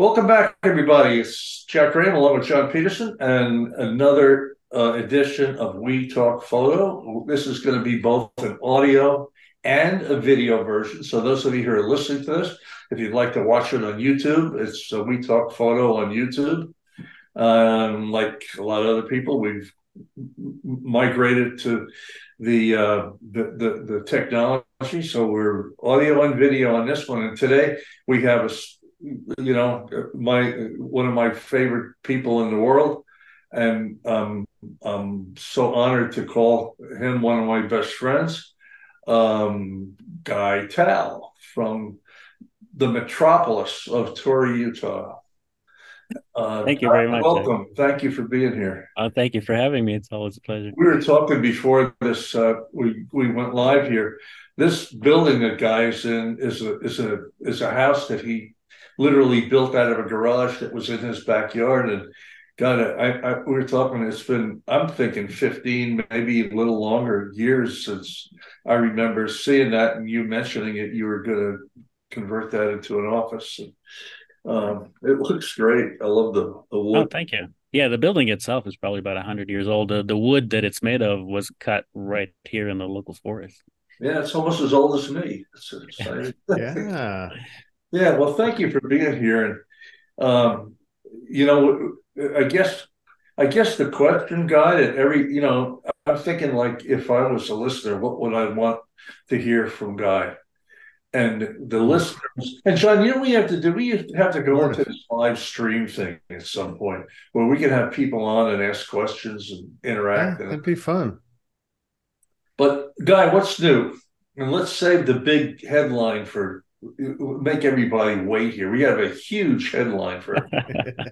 Welcome back, everybody. It's Jack Graham along with John Pedersen and another uh, edition of We Talk Photo. This is going to be both an audio and a video version. So those of you who are listening to this, if you'd like to watch it on YouTube, it's uh, We Talk Photo on YouTube. Um, like a lot of other people, we've migrated to the, uh, the the the technology. So we're audio and video on this one. And today we have a you know, my one of my favorite people in the world, and um, I'm so honored to call him one of my best friends, um, Guy Tal from the metropolis of Torrey, Utah. Uh, thank you very much. Welcome. Thank you for being here. Uh, thank you for having me. It's always a pleasure. We were talking before this. Uh, we we went live here. This building that Guy's in is a is a is a house that he literally built out of a garage that was in his backyard. And God, I, I, we were talking. It's been I'm thinking 15, maybe a little longer years since I remember seeing that and you mentioning it. You were going to convert that into an office. And, um, it looks great. I love the, the wood. Oh, thank you. Yeah, the building itself is probably about 100 years old. The, the wood that it's made of was cut right here in the local forest. Yeah, it's almost as old as me. yeah. Yeah, well, thank you for being here. And um, you know, I guess I guess the question, guy, that every you know, I'm thinking like if I was a listener, what would I want to hear from Guy? And the hmm. listeners, and John, you know, we have to do. We have to go into this live stream thing at some point where we can have people on and ask questions and interact. Yeah, that'd be fun. But Guy, what's new? And let's save the big headline for make everybody wait here. We have a huge headline for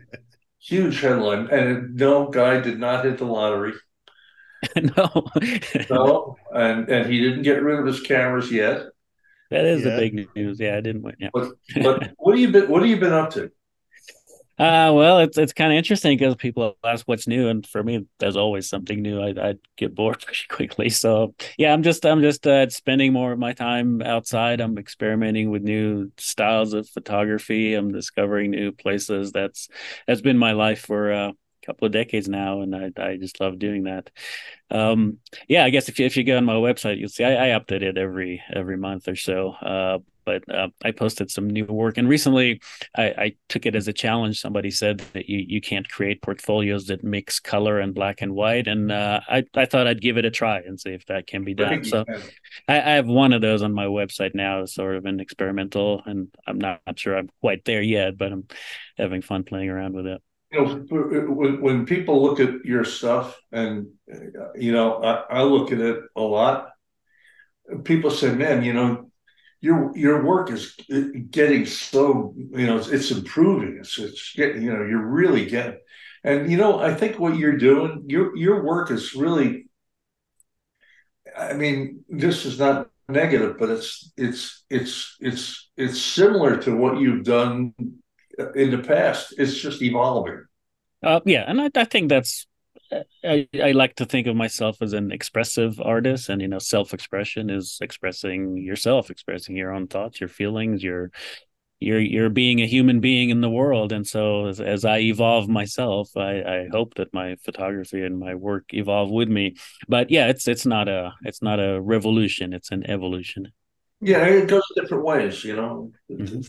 huge headline, and no guy did not hit the lottery. no, no, and and he didn't get rid of his cameras yet. That is yeah. the big news. Yeah, I didn't win. Yeah. But, but what have you been? What have you been up to? Uh, well, it's it's kind of interesting because people ask what's new, and for me, there's always something new. I I get bored pretty quickly, so yeah, I'm just I'm just uh, spending more of my time outside. I'm experimenting with new styles of photography. I'm discovering new places. That's that's been my life for a couple of decades now, and I I just love doing that. Um, yeah, I guess if you if you go on my website, you'll see I, I update it every every month or so. Uh, but uh, I posted some new work. And recently, I, I, took it as a challenge. Somebody said that you, you can't create portfolios that mix color and black and white, and uh, I I thought I'd give it a try and see if that can be done. So I, I, have one of those on my website now, sort of an experimental, and I'm not, not sure I'm quite there yet, but I'm having fun playing around with it you know when, when people look at your stuff and you know I, I, look at it a lot people say man you know your your work is getting so you know it's, it's improving. It's it's getting you know you're really getting and you know i think what you're doing your your work is really i mean this is not negative but it's it's it's it's it's similar to what you've done in the past. It's just evolving. Uh, yeah and I, I think that's I, I like to think of myself as an expressive artist and you know self-expression is expressing yourself expressing your own thoughts your feelings your you're you're being a human being in the world. And so as, as i evolve myself i i hope that my photography and my work evolve with me. But yeah it's it's not a it's not a revolution it's an evolution. Yeah it goes different ways you know? Mm-hmm.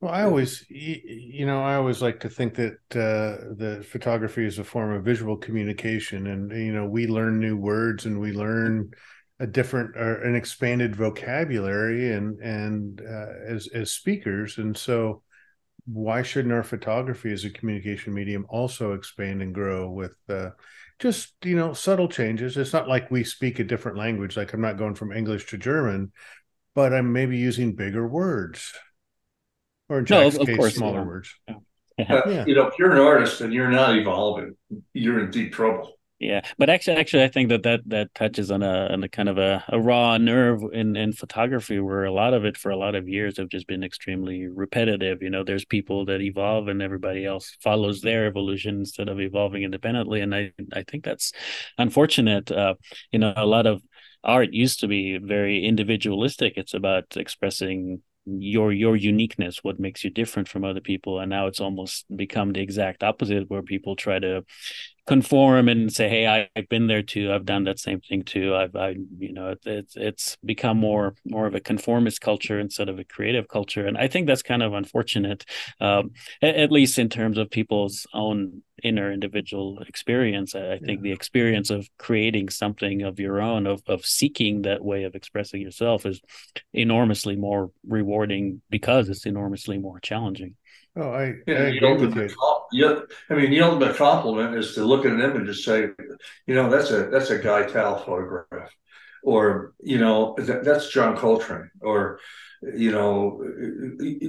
Well, I always, you know, I always like to think that uh, the photography is a form of visual communication, and you know, we learn new words and we learn a different or an expanded vocabulary, and and uh, as as speakers, and so why shouldn't our photography as a communication medium also expand and grow with uh, just you know subtle changes? It's not like we speak a different language. Like I'm not going from English to German, but I'm maybe using bigger words or in no, of, case, course, smaller yeah. words. Yeah. Uh, you know, if you're an artist and you're not evolving, you're in deep trouble. Yeah, but actually, actually, I think that that that touches on a on a kind of a, a raw nerve in in photography, where a lot of it for a lot of years have just been extremely repetitive. You know, there's people that evolve, and everybody else follows their evolution instead of evolving independently, and I I think that's unfortunate. Uh, you know, a lot of art used to be very individualistic. It's about expressing your your uniqueness what makes you different from other people. And now it's almost become the exact opposite where people try to conform and say hey I, have been there too. I've done that same thing too. I've i you know it's it's become more more of a conformist culture instead of a creative culture. And i think that's kind of unfortunate um, at, at, least in terms of people's own inner individual experience. I, I think the experience of creating something of your own of of seeking that way of expressing yourself is enormously more rewarding because it's enormously more challenging. Oh, I, Yeah, I the agree with ultimate, you. yeah, I mean, the ultimate compliment is to look at an image and say, you know, that's a that's a Guy Tal photograph, or you know, that, that's John Coltrane, or you know,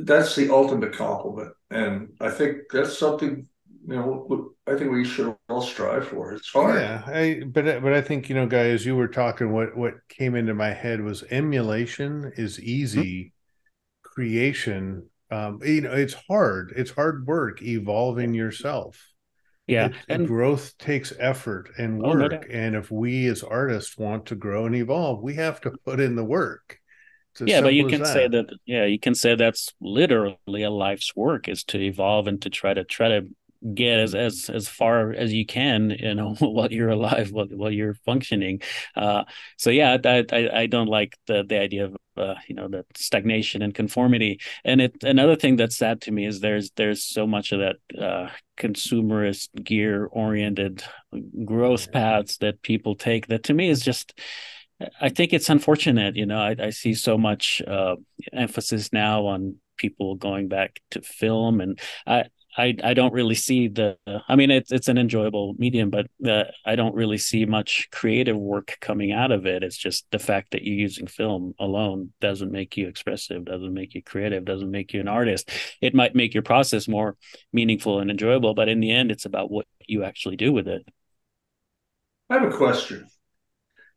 that's the ultimate compliment, and I think that's something you know I think we should all strive for. It's hard. Yeah, I but but I think you know, guys, as you were talking, what what came into my head was emulation is easy, mm-hmm. creation um, you know it's hard it's hard work evolving yourself. Yeah it, and growth takes effort and Oh, no work and if we as artists want to grow and evolve we have to put in the work. Yeah but you can say that yeah you can say that's literally a life's work is to evolve and to try to try to get as as as far as you can you know while you're alive while, while you're functioning. Uh so yeah I, I i don't like the the idea of uh, you know the stagnation and conformity. And it another thing that's sad to me is there's there's so much of that uh consumerist gear oriented growth paths that people take that to me is just I think it's unfortunate, you know. I, I see so much uh, emphasis now on people going back to film, and I, I, I don't really see the. I mean, it's it's an enjoyable medium, but uh, I don't really see much creative work coming out of it. It's just the fact that you're using film alone doesn't make you expressive, doesn't make you creative, doesn't make you an artist. It might make your process more meaningful and enjoyable, but in the end, it's about what you actually do with it. I have a question.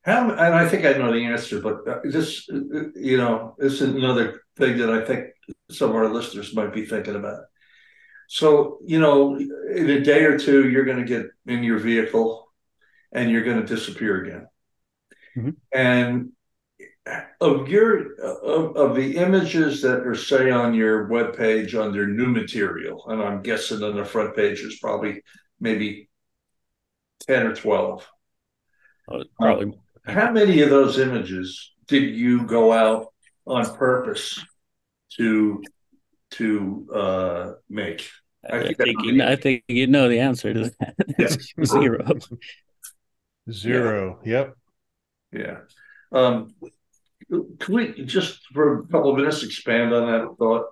How, and I think I know the answer, but uh, this, uh, you know, this is another thing that I think some of our listeners might be thinking about. So, you know, in a day or two, you're going to get in your vehicle and you're going to disappear again. Mhm. And of your of, of the images that are say on your webpage under new material, and I'm guessing on the front page is probably maybe 10 or 12. Uh, Probably How many of those images did you go out on purpose to to uh, make? I I think I think you, the I think you know the answer to that. It's zero. zero yep Yeah. Um, can we just for a couple of minutes expand on that thought?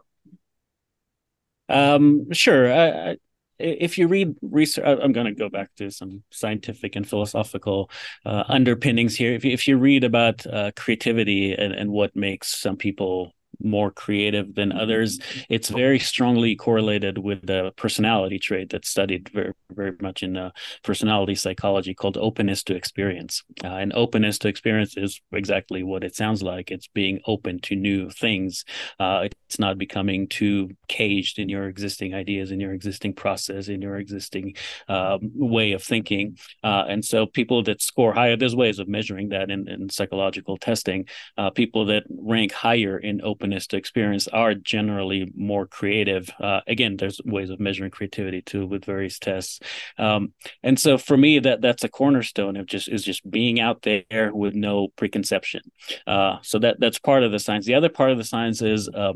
Um, sure. I, I, if you read research, I'm going to go back to some scientific and philosophical uh, underpinnings here. If you, if you read about uh, creativity and, and what makes some people more creative than others, it's very strongly correlated with the personality trait that's studied very, very much in uh, personality psychology called openness to experience. Uh, and openness to experience is exactly what it sounds like. It's being open to new things. Uh, it's not becoming too caged in your existing ideas, in your existing process, in your existing um, way of thinking. Uh, and so people that score higher, there's ways of measuring that in, in psychological testing. Uh, people that rank higher in openness to experience are generally more creative. Uh, again, there's ways of measuring creativity too with various tests. Um, and so for me, that that's a cornerstone of just is just being out there with no preconception. Uh, so that that's part of the science. The other part of the science is uh,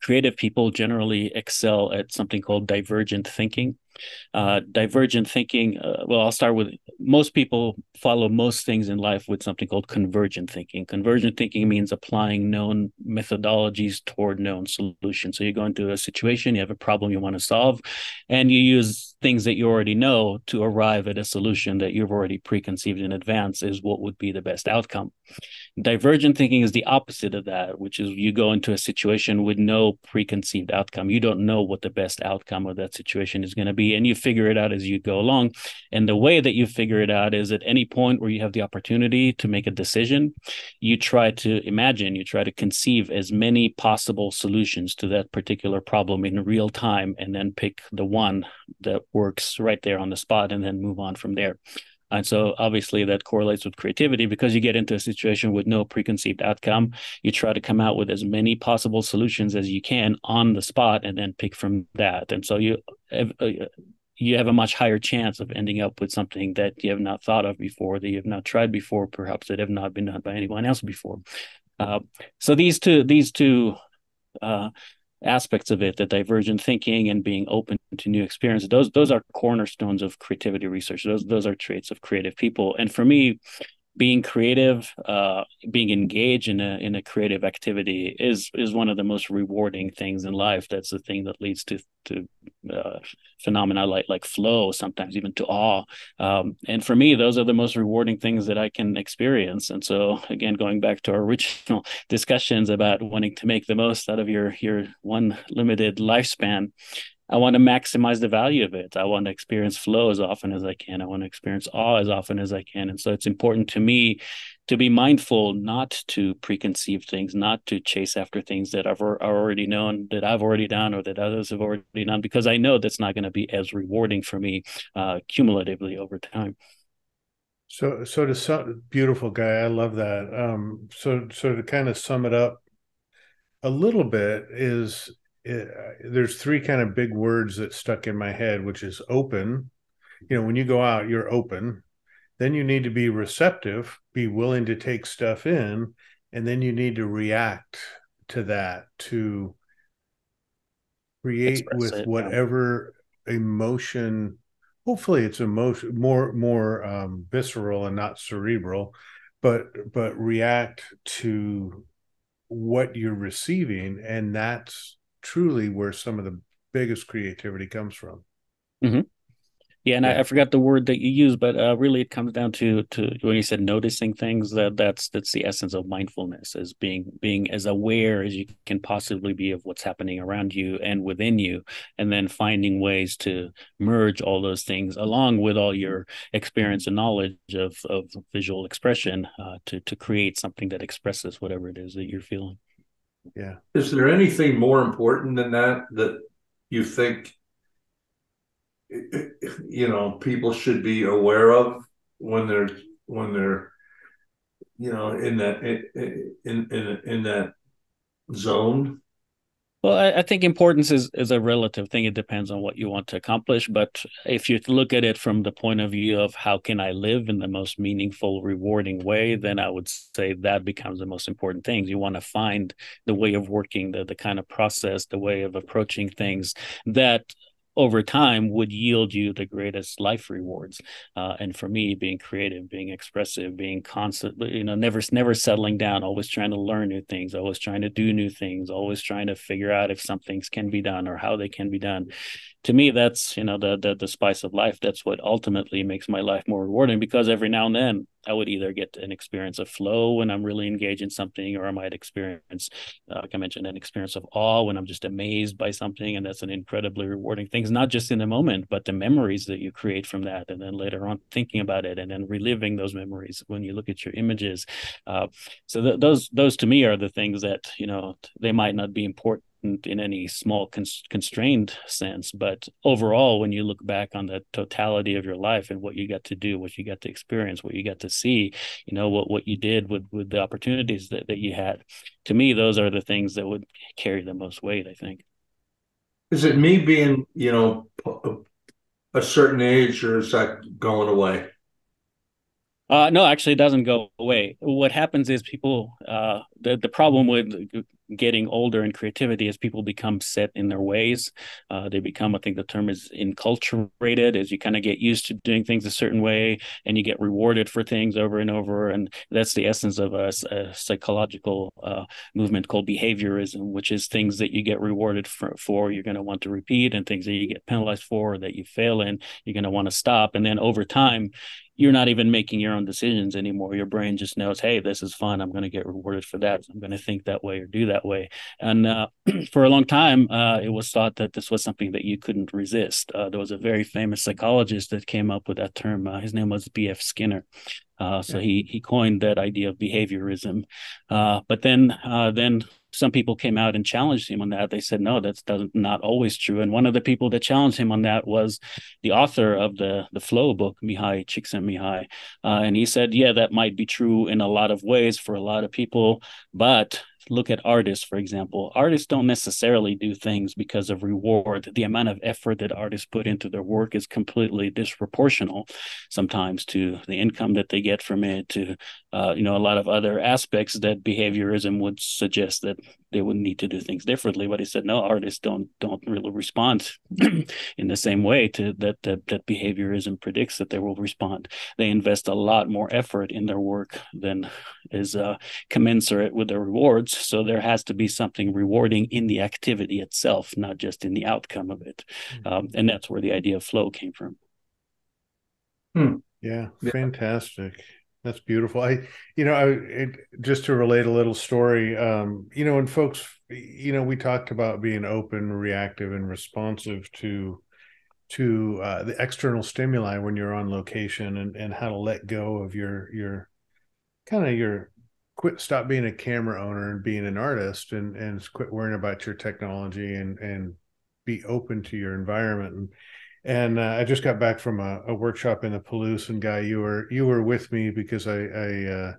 creative people generally excel at something called divergent thinking. Uh, divergent thinking, uh, well, I'll start with most people follow most things in life with something called convergent thinking. Convergent thinking means applying known methodologies toward known solutions. So you go into a situation, you have a problem you want to solve, and you use things that you already know to arrive at a solution that you've already preconceived in advance is what would be the best outcome. Divergent thinking is the opposite of that, which is you go into a situation with no preconceived outcome. You don't know what the best outcome of that situation is going to be, and you figure it out as you go along. And the way that you figure it out is at any point where you have the opportunity to make a decision, you try to imagine, you try to conceive as many possible solutions to that particular problem in real time, and then pick the one that works right there on the spot, and then move on from there And so obviously that correlates with creativity because you get into a situation with no preconceived outcome. You try to come out with as many possible solutions as you can on the spot and then pick from that. And so you you have a much higher chance of ending up with something that you have not thought of before, that you have not tried before, perhaps that have not been done by anyone else before. Uh, so these two these two uh, aspects of it, the divergent thinking and being open to new experiences, those those are cornerstones of creativity research. Those those are traits of creative people. And for me, being creative, uh, being engaged in a in a creative activity is is one of the most rewarding things in life. That's the thing that leads to to uh, phenomena like like flow, sometimes even to awe. Um, and for me, those are the most rewarding things that I can experience. And so, again, going back to our original discussions about wanting to make the most out of your your one limited lifespan, I want to maximize the value of it. I want to experience flow as often as I can. I want to experience awe as often as I can. And so it's important to me to be mindful not to preconceive things, not to chase after things that I've are already known, that I've already done, or that others have already done, because I know that's not going to be as rewarding for me uh, cumulatively over time. So, so to sum, beautiful guy, I love that. Um, so, so to kind of sum it up a little bit is there's three kind of big words that stuck in my head, which is open. You know, when you go out, you're open. Then you need to be receptive, be willing to take stuff in, and then you need to react to that to create Express with it, whatever yeah. emotion. Hopefully, it's emotion more more um, visceral and not cerebral, but but react to what you're receiving, and that's truly where some of the biggest creativity comes from. Mm-hmm. Yeah, and yeah. I, I, forgot the word that you used, but uh, really it comes down to to when you said noticing things. That that's that's the essence of mindfulness, is being being as aware as you can possibly be of what's happening around you and within you, and then finding ways to merge all those things along with all your experience and knowledge of of visual expression uh, to to create something that expresses whatever it is that you're feeling. Yeah. Is there anything more important than that that you think you know people should be aware of when they're when they're you know in that in in in, that zone well, I, I, think importance is, is a relative thing. It depends on what you want to accomplish. But if you look at it from the point of view of how can I live in the most meaningful, rewarding way, then I would say that becomes the most important thing. You want to find the way of working, the, the kind of process, the way of approaching things that over time would yield you the greatest life rewards. Uh, and for me, being creative, being expressive, being constantly, you know, never never settling down, always trying to learn new things, always trying to do new things, always trying to figure out if some things can be done or how they can be done to me that's you know the, the the spice of life. That's what ultimately makes my life more rewarding because every now and then i would either get an experience of flow when i'm really engaged in something or i might experience uh, like i mentioned an experience of awe when i'm just amazed by something. And that's an incredibly rewarding thing it's not just in the moment but the memories that you create from that. And then later on thinking about it and then reliving those memories when you look at your images. Uh, so th- those those to me are the things that you know they might not be important in any small constrained sense but overall when you look back on the totality of your life and what you got to do what you got to experience what you got to see you know what what you did with with the opportunities that, that you had to me those are the things that would carry the most weight i think. Is it me being you know a certain age or is that going away uh, no, actually, it doesn't go away. What happens is people. Uh, the the problem with getting older in creativity is people become set in their ways. Uh, they become, I think the term is enculturated, as you kind of get used to doing things a certain way and you get rewarded for things over and over. And that's the essence of a, a psychological uh, movement called behaviorism, which is things that you get rewarded for, for you're going to want to repeat, and things that you get penalized for or that you fail in, you're going to want to stop. And then over time, you're not even making your own decisions anymore. Your brain just knows, hey, this is fun. I'm going to get rewarded for that. So I'm going to think that way or do that way. And uh, for a long time, uh, it was thought that this was something that you couldn't resist. Uh, there was a very famous psychologist that came up with that term. Uh, his name was B.F. Skinner. Uh, so yeah. he he coined that idea of behaviorism, uh, but then uh, then some people came out and challenged him on that. They said, no, that's doesn't not always true. And one of the people that challenged him on that was the author of the the Flow book, Mihaly Csikszentmihalyi, uh, and he said, yeah, that might be true in a lot of ways for a lot of people, but look at artists, for example. Artists don't necessarily do things because of reward. The amount of effort that artists put into their work is completely disproportional sometimes to the income that they get from it, to uh, you know a lot of other aspects that behaviorism would suggest that they would need to do things differently. But he said no, artists don't don't really respond in the same way to that, that that behaviorism predicts that they will respond. They invest a lot more effort in their work than is uh, commensurate with their rewards. So there has to be something rewarding in the activity itself, not just in the outcome of it. Mm-hmm. Um, and that's where the idea of flow came from. Hmm. Yeah, fantastic. That's beautiful. I, you know, I it, just to relate a little story. Um, you know, and folks, you know, we talked about being open, reactive, and responsive to to uh, the external stimuli when you're on location, and and how to let go of your your kind of your quit stop being a camera owner and being an artist, and and quit worrying about your technology and and be open to your environment and and uh, I just got back from a, a, workshop in the Palouse, and Guy, you were you were with me because I, I uh,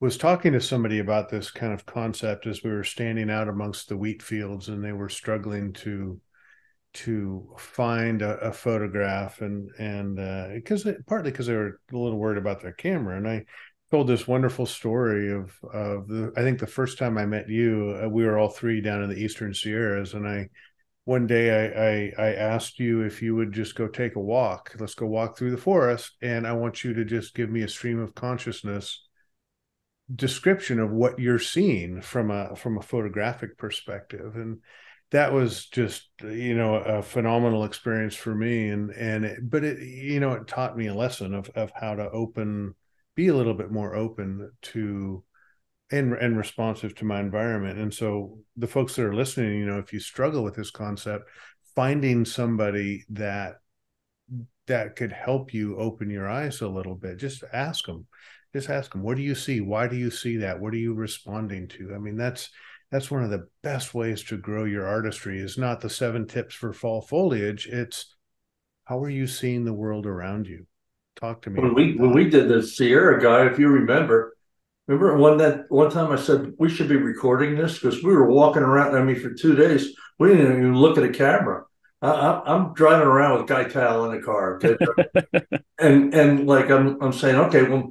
was talking to somebody about this kind of concept as we were standing out amongst the wheat fields, and they were struggling to to find a, a photograph, and and because uh, partly because they were a little worried about their camera, and I told this wonderful story of of the I think the first time I met you, uh, we were all three down in the Eastern Sierras, and I one day I, I, I asked you if you would just go take a walk. Let's go walk through the forest, and I want you to just give me a stream of consciousness description of what you're seeing from a from a photographic perspective and that was just you know a phenomenal experience for me and and it, but it you know it taught me a lesson of of how to open be a little bit more open to and and responsive to my environment. And so the folks that are listening you know if you struggle with this concept finding somebody that that could help you open your eyes a little bit just ask them just ask them what do you see? Why do you see that? What are you responding to? I mean that's that's one of the best ways to grow your artistry is not the seven tips for fall foliage. It's how are you seeing the world around you? Talk to me when we that. when we did the sierra guy if you remember Remember one that one time I said we should be recording this because we were walking around. I mean, for two days we didn't even look at a camera. I, am driving around with Guy Tal in the car, okay? and and like I'm I'm saying, okay, well,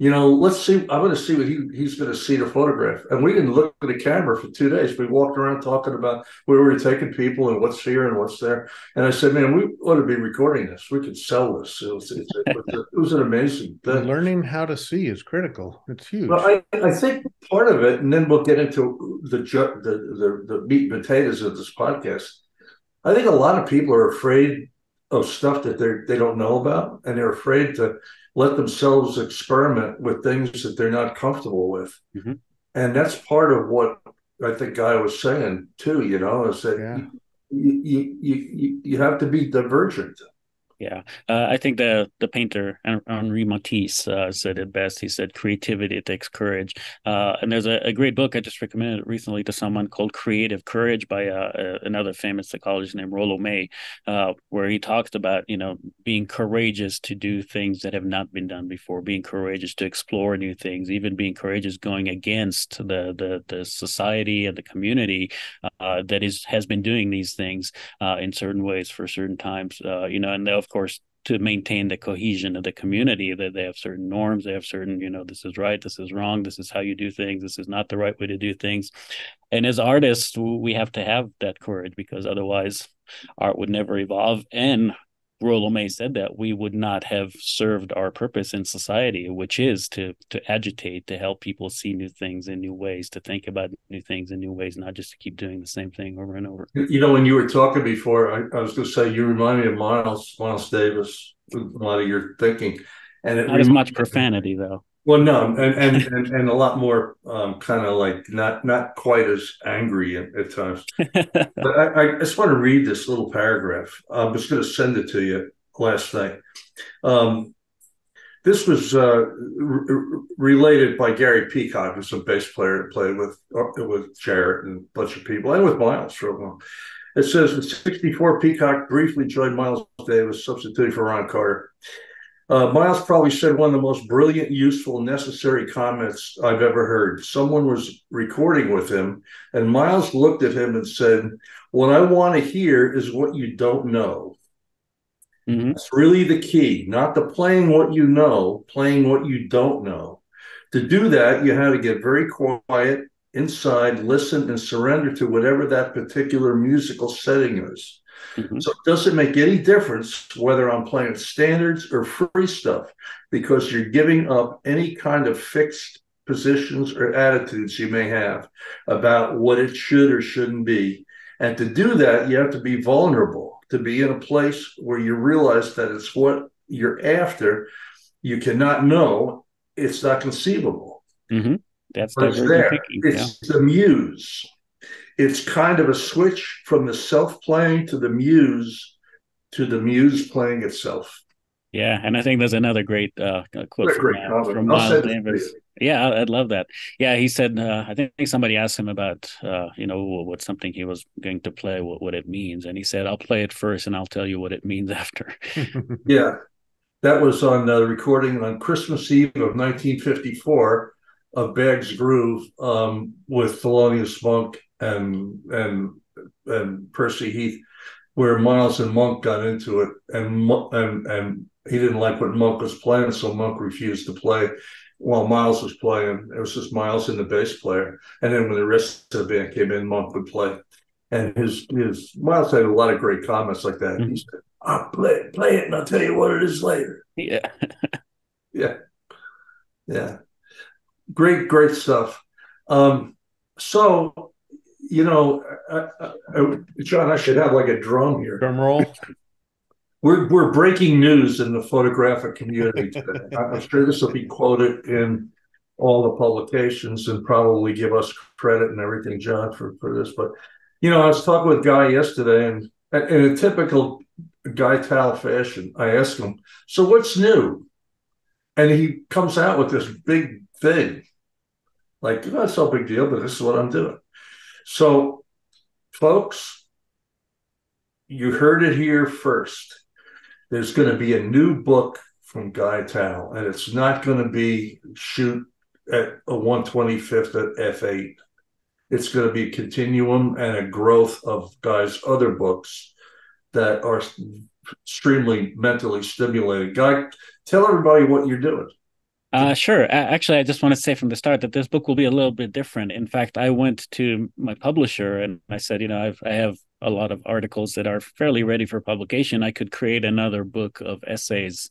you know, let's see. I'm going to see what he, he's going to see the photograph. And we didn't look at the camera for two days. We walked around talking about where we were taking people and what's here and what's there. And I said, man, we ought to be recording this. We could sell this. It was, it, it was an amazing thing. Learning how to see is critical. It's huge. Well, I, I think part of it, and then we'll get into the, the, the, the meat and potatoes of this podcast. I think a lot of people are afraid of stuff that they they don't know about, and they're afraid to let themselves experiment with things that they're not comfortable with. Mm-hmm. And that's part of what I think Guy was saying too, you know, is that yeah. you, you, you, you have to be divergent. Yeah, uh, I think the the painter Henri Matisse uh, said it best. He said, "Creativity takes courage." Uh, and there's a, a, great book I just recommended recently to someone called "Creative Courage" by uh, another famous psychologist named Rollo May, uh, where he talks about you know being courageous to do things that have not been done before, being courageous to explore new things, even being courageous going against the the, the society and the community uh, that is has been doing these things in certain ways for certain times. you know, and of course to maintain the cohesion of the community that they have certain norms they have certain you know this is right this is wrong this is how you do things this is not the right way to do things. And as artists we have to have that courage because otherwise art would never evolve. And Rollo May said that we would not have served our purpose in society, which is to to agitate, to help people see new things in new ways, to think about new things in new ways, not just to keep doing the same thing over and over. You know, when you were talking before, I, I was going to say you remind me of Miles Miles Davis with a lot of your thinking, and it not as much profanity though. Well, no, and and and, and a lot more um, kind of like not not quite as angry at, at times. but I, I, just want to read this little paragraph. I'm just going to send it to you last night. Um, this was uh, re- related by Gary Peacock, who's a bass player that played with uh, with Jarrett and a bunch of people, and with Miles for a while. It says in 64, Peacock briefly joined Miles Davis, substituting for Ron Carter. Uh, Miles probably said one of the most brilliant, useful, necessary comments I've ever heard. Someone was recording with him, and Miles looked at him and said, What I want to hear is what you don't know. Mm-hmm. That's really the key, not the playing what you know, playing what you don't know. To do that, you have to get very quiet, inside, listen, and surrender to whatever that particular musical setting is. Mm-hmm. So it doesn't make any difference whether I'm playing standards or free stuff because you're giving up any kind of fixed positions or attitudes you may have about what it should or shouldn't be. And to do that, you have to be vulnerable, to be in a place where you realize that it's what you're after. You cannot know, it's not conceivable. Mm-hmm. That's but it's there. Thinking, it's yeah. the muse. It's kind of a switch from the self playing to the muse to the muse playing itself. Yeah, and I think there's another great uh, quote from, uh, from Miles Davis. Yeah, I'd love that. Yeah, he said. Uh, I think somebody asked him about, uh, you know, what something he was going to play, what what it means, and he said, "I'll play it first, and I'll tell you what it means after." yeah, that was on the recording on Christmas Eve of 1954 of Bag's Groove um, with Thelonious Monk and and and Percy Heath, where Miles and Monk got into it, and and and um, um, he didn't like what Monk was playing, so Monk refused to play while Miles was playing. It was just Miles and the bass player, and then when the rest of the band came in, Monk would play. And his his Miles had a lot of great comments like that. Mm-hmm. He said, "I'll play play it, and I'll tell you what it is later." Yeah, yeah, yeah great, great stuff. Um, so, you know, uh, uh, uh, John, I should have like a drum here. Drum roll. We're we're breaking news in the photographic community today. I'm sure this will be quoted in all the publications and probably give us credit and everything, John, for for this. But you know, I was talking with Guy yesterday, and in a typical Guy Tal fashion, I asked him, "So what's new?" And he comes out with this big thing. Like, that's no big deal, but this is what I'm doing. So, folks, you heard it here first. There's going to be a new book from Guy Tal, and it's not going to be shoot at a 125th at F8. It's going to be a continuum and a growth of Guy's other books that are extremely mentally stimulating. Guy, tell everybody what you're doing. Uh, sure. Actually, I just want to say from the start that this book will be a little bit different. In fact, I went to my publisher and I said, you know, I've, I have a lot of articles that are fairly ready for publication. I could create another book of essays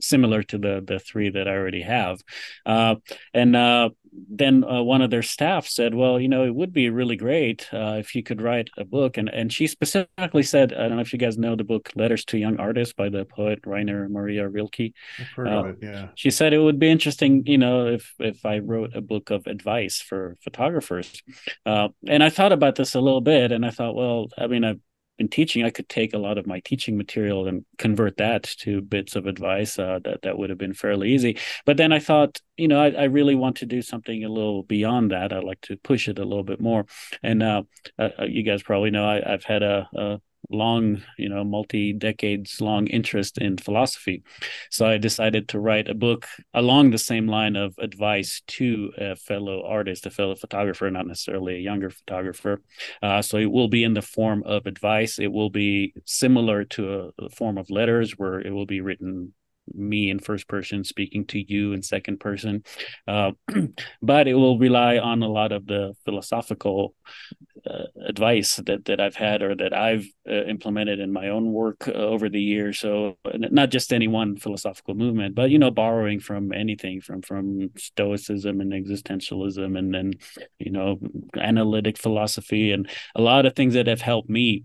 similar to the the three that I already have. Uh, and uh, then uh, one of their staff said, "Well, you know, it would be really great uh, if you could write a book." And and she specifically said, "I don't know if you guys know the book Letters to Young Artists by the poet Rainer Maria Rilke." I've heard of uh, it. Yeah. She said it would be interesting, you know, if if I wrote a book of advice for photographers. Uh, and I thought about this a little bit, and I thought, well, I mean, I've in teaching, I could take a lot of my teaching material and convert that to bits of advice. Uh, that that would have been fairly easy. But then I thought, you know, I, I, really want to do something a little beyond that. I'd like to push it a little bit more. And uh, uh, you guys probably know I, have had a, a long, you know, multi decades long interest in philosophy. So I decided to write a book along the same line of advice to a fellow artist, a fellow photographer, not necessarily a younger photographer. Uh, so it will be in the form of advice. It will be similar to a, a form of letters where it will be written me in first person speaking to you in second person uh, but it will rely on a lot of the philosophical uh, advice that that I've had or that I've uh, implemented in my own work uh, over the years. So not just any one philosophical movement but you know borrowing from anything from from stoicism and existentialism and then you know analytic philosophy and a lot of things that have helped me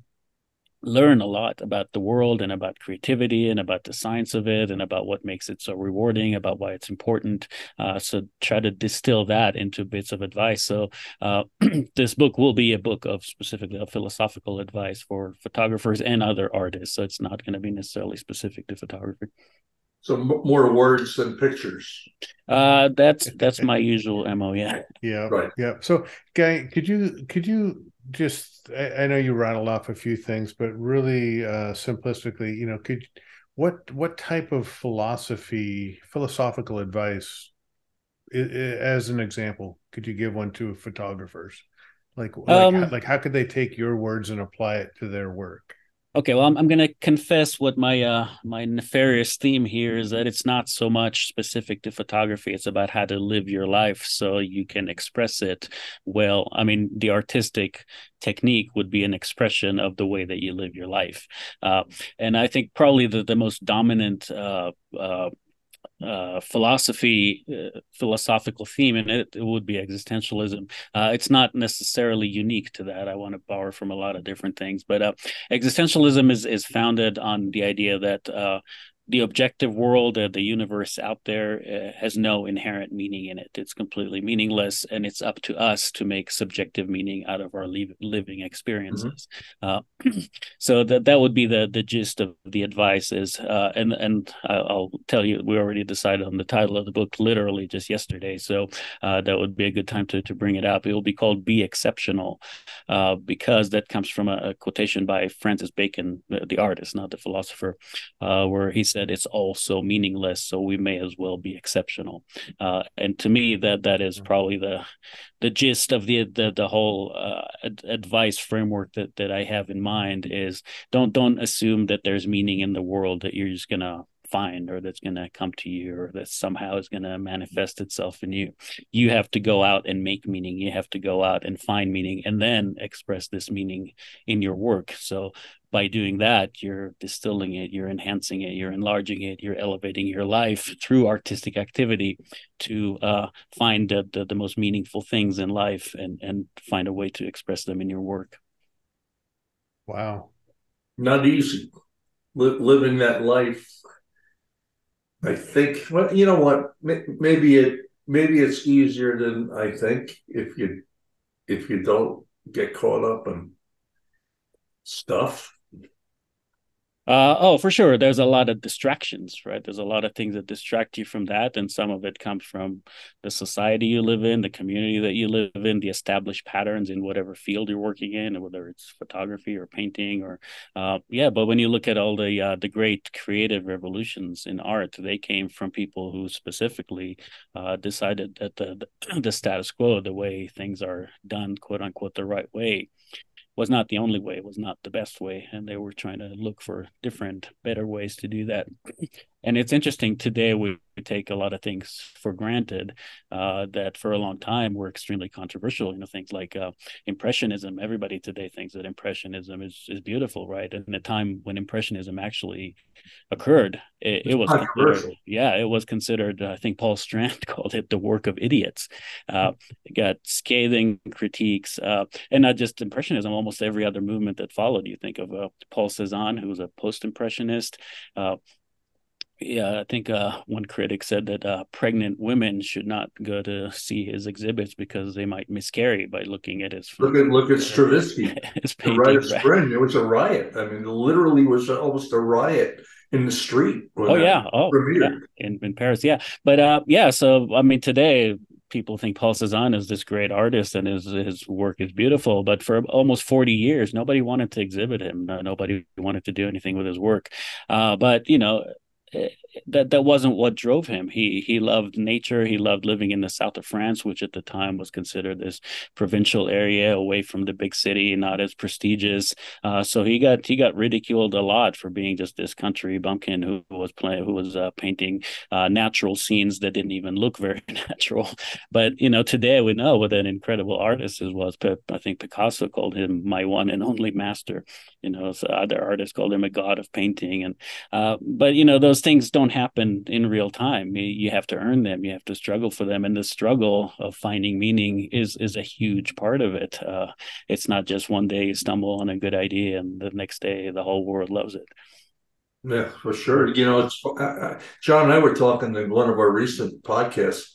learn a lot about the world and about creativity and about the science of it and about what makes it so rewarding about why it's important uh, so try to distill that into bits of advice so uh, this book will be a book of specifically of philosophical advice for photographers and other artists so it's not going to be necessarily specific to photography So more words than pictures. Uh, that's that's my usual mo. Yeah. Yeah. Right. Yeah. So, Guy, could you could you just? I, I know you rattled off a few things, but really uh, simplistically, you know, could what what type of philosophy, philosophical advice, i- i- as an example, could you give one to photographers? Like, like, Um, like, how could they take your words and apply it to their work? Okay, well, I'm, I'm going to confess what my uh my nefarious theme here is that it's not so much specific to photography. It's about how to live your life so you can express it well. I mean, the artistic technique would be an expression of the way that you live your life, uh, and I think probably the the most dominant uh, uh, philosophy, uh, philosophical theme in it, it would be existentialism. Uh, it's not necessarily unique to that. I want to borrow from a lot of different things, but uh, existentialism is is founded on the idea that uh, the objective world, uh, the universe out there, uh, has no inherent meaning in it. It's completely meaningless, and it's up to us to make subjective meaning out of our li- living experiences. Uh, so that that would be the the gist of the advice is, uh, and and I'll tell you, we already decided on the title of the book literally just yesterday. So uh, that would be a good time to to bring it up. It will be called "Be Exceptional," uh, because that comes from a, a quotation by Francis Bacon, the, the artist, not the philosopher, uh, where he said, "It's also meaningless, so we may as well be exceptional." Uh, and to me, that that is probably the the gist of the the, the whole uh, advice framework that that I have in mind is don't don't assume that there's meaning in the world that you're just gonna find or that's going to come to you or that somehow is going to manifest itself in you you have to go out and make meaning you have to go out and find meaning and then express this meaning in your work so by doing that you're distilling it you're enhancing it you're enlarging it you're elevating your life through artistic activity to uh, find the, the, the most meaningful things in life and and find a way to express them in your work Wow. Not easy living that life. I think. Well, you know what? Maybe it maybe it's easier than I think if you if you don't get caught up in stuff. Uh, oh, for sure. There's a lot of distractions, right? There's a lot of things that distract you from that. And some of it comes from the society you live in, the community that you live in, the established patterns in whatever field you're working in, whether it's photography or painting or, uh, yeah. But when you look at all the, uh, the great creative revolutions in art, they came from people who specifically, uh, decided that the, the, the status quo, the way things are done, quote unquote, the right way, was not the only way, was not the best way, and they were trying to look for different, better ways to do that. And it's interesting today we take a lot of things for granted uh, that for a long time were extremely controversial. You know, things like uh, impressionism. Everybody today thinks that impressionism is is beautiful, right? And the time when impressionism actually occurred, it, it was considered, yeah, it was considered. I think Paul Strand called it the work of idiots. Uh, it got scathing critiques, uh, and not just impressionism. Almost every other movement that followed. You think of uh, Paul Cézanne, who was a post-impressionist. Yeah, I think uh, one critic said that uh, pregnant women should not go to see his exhibits because they might miscarry by looking at his. Look at look at Stravinsky. his the Riot of? Spring. It was a riot. I mean, literally was almost a riot in the street. Oh yeah, oh premiered. yeah. in in Paris, yeah. But uh, yeah, so I mean, today people think Paul Cézanne is this great artist and his his work is beautiful, but for almost forty years, nobody wanted to exhibit him. Nobody wanted to do anything with his work. Uh, but you know. That that wasn't what drove him. He he loved nature. He loved living in the south of France, which at the time was considered this provincial area away from the big city, not as prestigious. Uh, so he got he got ridiculed a lot for being just this country bumpkin who was playing who was uh, painting uh, natural scenes that didn't even look very natural. But you know, today we know what an incredible artist he was. I think Picasso called him my one and only master. You know, so other artists called him a god of painting. And uh, but you know, those things don't happen in real time. You have to earn them. You have to struggle for them, and the struggle of finding meaning is is a huge part of it. Uh, it's not just one day you stumble on a good idea and the next day the whole world loves it. Yeah, for sure. You know, it's uh, John and I were talking in one of our recent podcasts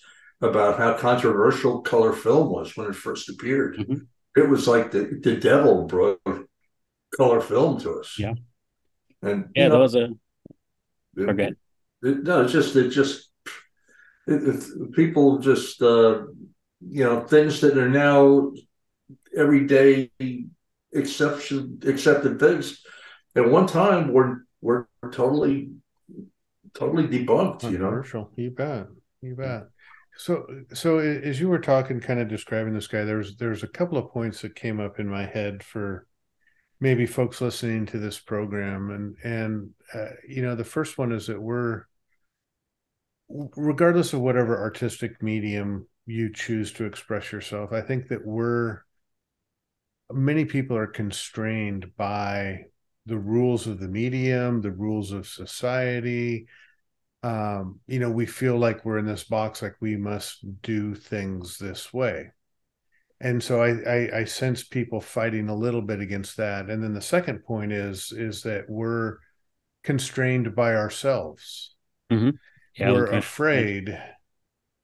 about how controversial color film was when it first appeared. Mhm. It was like the the devil brought color film to us. Yeah. and Yeah, you know, that was a forget. It, no, it's just it just it, it, people just uh, you know things that are now everyday exception accepted things at one time were were totally totally debunked. You know, you bet, you bet. So, so as you were talking, kind of describing this guy, there's there's a couple of points that came up in my head for maybe folks listening to this program, and and uh, you know, the first one is that we're regardless of whatever artistic medium you choose to express yourself, I think that we're many people are constrained by the rules of the medium, the rules of society. Um, you know, we feel like we're in this box, like we must do things this way. And so I, I, I sense people fighting a little bit against that. And then the second point is is that we're constrained by ourselves. Mm-hmm. Yeah, we're afraid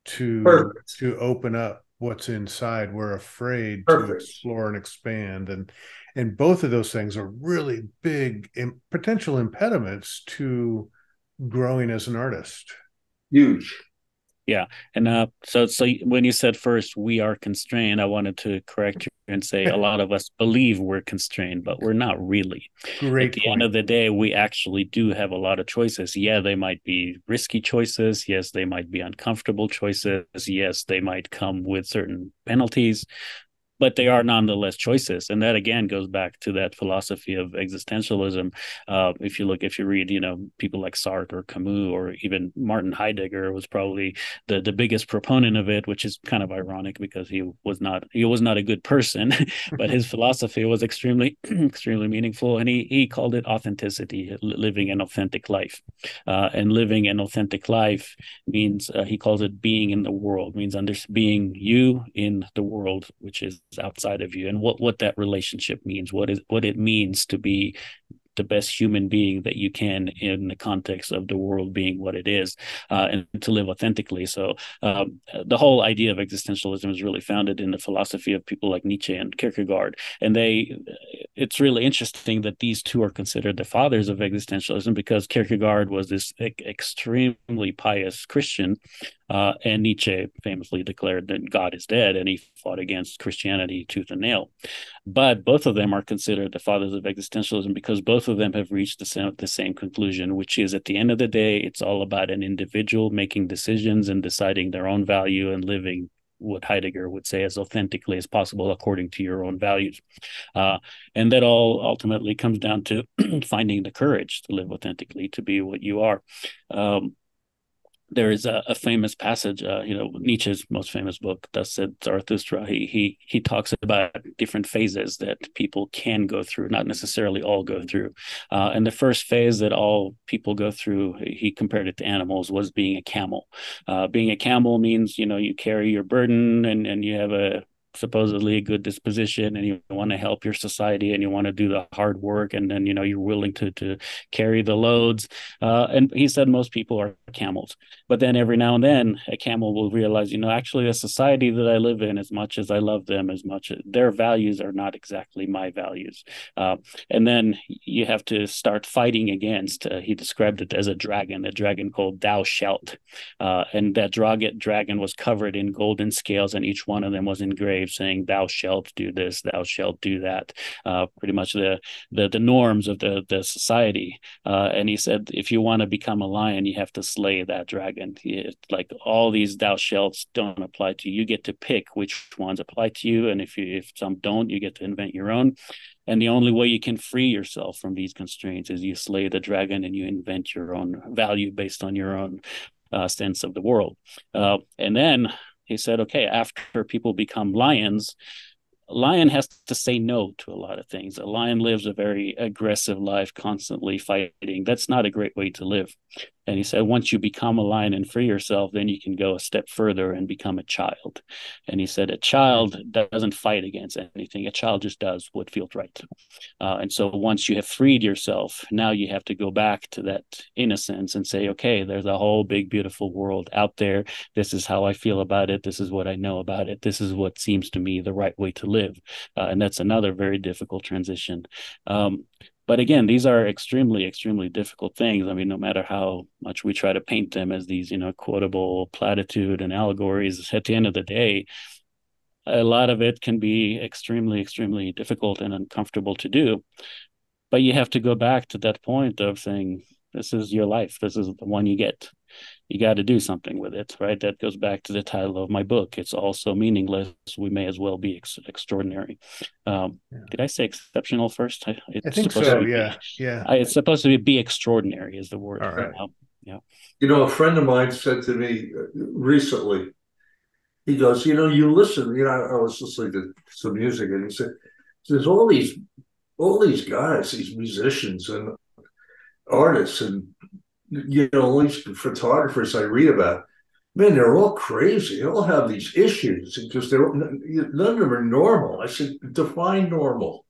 to Perfect. to open up what's inside. We're afraid Perfect. to explore and expand, and and both of those things are really big potential impediments to growing as an artist. Huge. Yeah, and uh, so so when you said first we are constrained, I wanted to correct you and say a lot of us believe we're constrained, but we're not really. Great. At the point. end of the day, we actually do have a lot of choices. Yeah, they might be risky choices. Yes, they might be uncomfortable choices. Yes, they might come with certain penalties but they are nonetheless choices. And that again goes back to that philosophy of existentialism. Uh, if you look if you read you know people like sartre or camus or even martin heidegger was probably the the biggest proponent of it which is kind of ironic because he was not he was not a good person but his philosophy was extremely extremely meaningful. And he he called it authenticity living an authentic life. Uh, and living an authentic life means uh, he calls it being in the world means under being you in the world which is outside of you and what what that relationship means what is what it means to be the best human being that you can in the context of the world being what it is uh, and to live authentically. So um, the whole idea of existentialism is really founded in the philosophy of people like nietzsche and kierkegaard. And they it's really interesting that these two are considered the fathers of existentialism because kierkegaard was this extremely pious christian uh, and Nietzsche famously declared that God is dead, and he fought against Christianity tooth and nail. But both of them are considered the fathers of existentialism because both of them have reached the same, the same conclusion, which is at the end of the day, it's all about an individual making decisions and deciding their own value and living what Heidegger would say as authentically as possible according to your own values. Uh, and that all ultimately comes down to finding the courage to live authentically, to be what you are. Um, there is a, a famous passage, uh, you know, Nietzsche's most famous book, Thus Said Zarathustra. He he he talks about different phases that people can go through, not necessarily all go through. Uh, and the first phase that all people go through, he compared it to animals, was being a camel. Uh, being a camel means, you know, you carry your burden and and you have a supposedly a good disposition and you want to help your society and you want to do the hard work and then you know you're willing to to carry the loads. Uh, and he said most people are camels but then every now and then a camel will realize you know actually the society that i live in as much as i love them as much as their values are not exactly my values. Uh, and then you have to start fighting against uh, he described it as a dragon a dragon called thou shalt. Uh, and that dragon dragon was covered in golden scales and each one of them was engraved saying thou shalt do this thou shalt do that. Uh, pretty much the, the the norms of the the society. Uh, and he said if you want to become a lion you have to slay that dragon it, like all these thou shalts don't apply to you you get to pick which ones apply to you and if you if some don't you get to invent your own and the only way you can free yourself from these constraints is you slay the dragon and you invent your own value based on your own uh, sense of the world. Uh, and then he said, okay, after people become lions, a lion has to say no to a lot of things. A lion lives a very aggressive life, constantly fighting. That's not a great way to live. And he said, once you become a lion and free yourself, then you can go a step further and become a child. And he said, a child doesn't fight against anything. A child just does what feels right. Uh, and so once you have freed yourself, now you have to go back to that innocence and say, okay, there's a whole big, beautiful world out there. This is how I feel about it. This is what I know about it. This is what seems to me the right way to live. Uh, and that's another very difficult transition. Um, but again, these are extremely, extremely difficult things. I mean, no matter how much we try to paint them as these, you know, quotable platitude and allegories, at the end of the day, a lot of it can be extremely, extremely difficult and uncomfortable to do. But you have to go back to that point of saying, this is your life. This is the one you get you got to do something with it, right? That goes back to the title of my book. It's also meaningless. We may as well be ex- extraordinary. Um, yeah. Did I say exceptional first? I, I think so. Be, yeah, yeah. I, it's supposed to be, be extraordinary is the word. All right. yeah. You know, a friend of mine said to me uh, recently. He goes, you know, you listen. You know, I was listening to some music, and he said, "There's all these, all these guys, these musicians and artists, and you know, all these photographers I read about, man, they're all crazy. They all have these issues because they're none of them are normal. I said, define normal.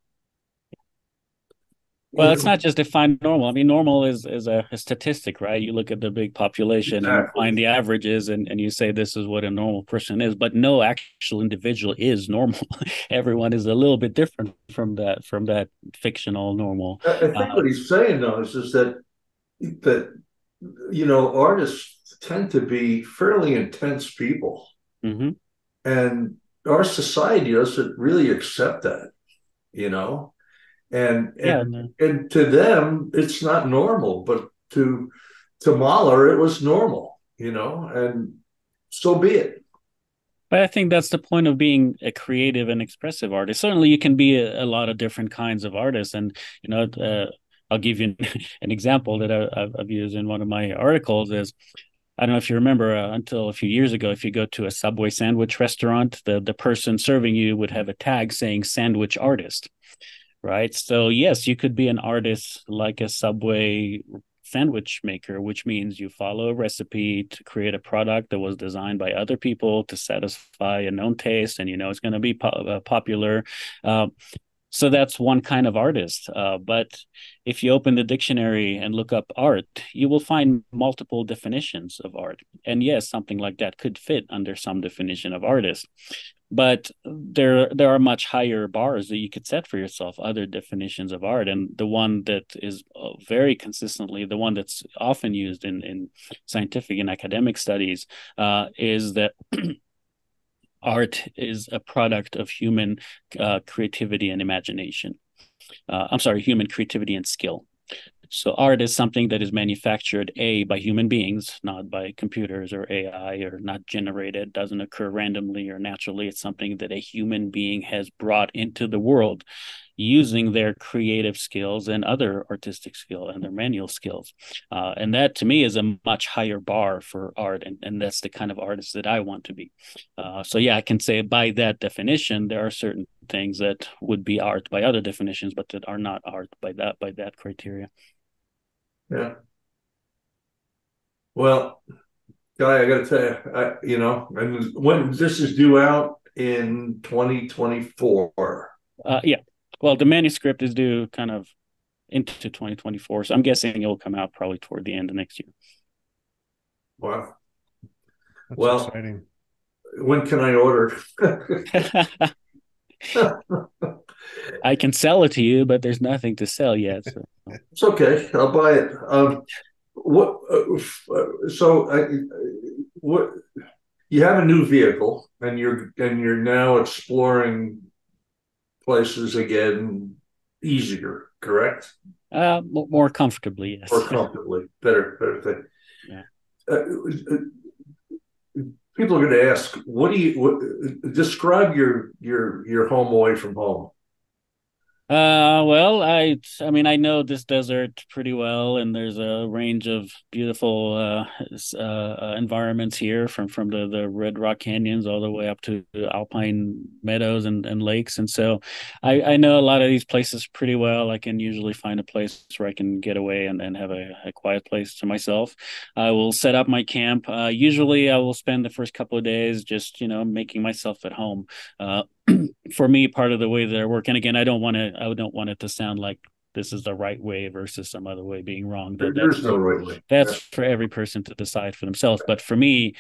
Well, it's not just define normal. I mean, normal is is a, a statistic, right? You look at the big population exactly. and find the averages, and, and you say this is what a normal person is. But no actual individual is normal. Everyone is a little bit different from that from that fictional normal. I, think uh, what he's saying though is, is that that you know, artists tend to be fairly intense people. Mm-hmm. And our society doesn't really accept that, you know? And yeah, and, and to them it's not normal, but to to Mahler it was normal, you know, and so be it. But I think that's the point of being a creative and expressive artist. Certainly, you can be a, a lot of different kinds of artists, and you know, uh, I'll give you an, example that I, have used in one of my articles is I don't know if you remember uh, until a few years ago, if you go to a Subway sandwich restaurant, the, the person serving you would have a tag saying sandwich artist, right? So, yes, you could be an artist like a Subway sandwich maker, which means you follow a recipe to create a product that was designed by other people to satisfy a known taste, and you know it's going to be po- uh, popular. Uh, so that's one kind of artist. Uh, but if you open the dictionary and look up art, you will find multiple definitions of art. And yes, something like that could fit under some definition of artist. But there, there are much higher bars that you could set for yourself, other definitions of art. And the one that is uh, very consistently, the one that's often used in, in scientific and academic studies, uh, is that art is a product of human uh, creativity and imagination. Uh, I'm sorry, human creativity and skill. So art is something that is manufactured a by human beings, not by computers or AI, or not generated, doesn't occur randomly or naturally. It's something that a human being has brought into the world using their creative skills and other artistic skill and their manual skills. Uh, and that to me is a much higher bar for art. And, and that's the kind of artist that I want to be. Uh, so, yeah, I can say by that definition, there are certain things that would be art by other definitions, but that are not art by that by that criteria. Yeah. Well, Guy, I got to tell you, I, you know, and when this is due out in 2024. Uh, yeah well, the manuscript is due kind of into 2024, so I'm guessing it will come out probably toward the end of next year. Wow. That's well, exciting. when can I order? I can sell it to you, but there's nothing to sell yet. So. It's okay. I'll buy it. Um, what? Uh, so, I, what? You have a new vehicle, and you're and you're now exploring places again easier, correct? Uh, more comfortably, yes. More comfortably, better, better thing. Yeah. Uh, uh, people are going to ask, what do you what, describe your your your home away from home? Uh, well, I I mean I know this desert pretty well, and there's a range of beautiful uh, uh, environments here, from from the the Red Rock canyons all the way up to alpine meadows and, and lakes, and so I I know a lot of these places pretty well. I can usually find a place where I can get away and, and have a, a quiet place to myself. I will set up my camp. Uh, usually, I will spend the first couple of days just you know making myself at home. Uh, for me, part of the way that I work, and again, I don't want to, I don't want it to sound like this is the right way versus some other way being wrong. That, There's no right way. That's yeah. for every person to decide for themselves. But for me,